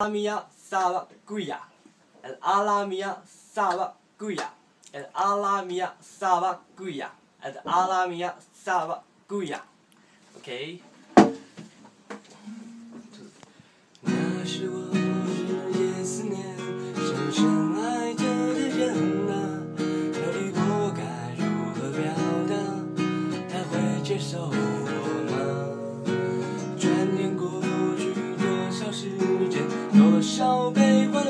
阿拉米亚萨瓦古亚，还是阿拉米亚萨瓦古亚，还是阿拉米亚萨瓦古亚，还是阿拉米亚萨瓦古亚。OK。少悲观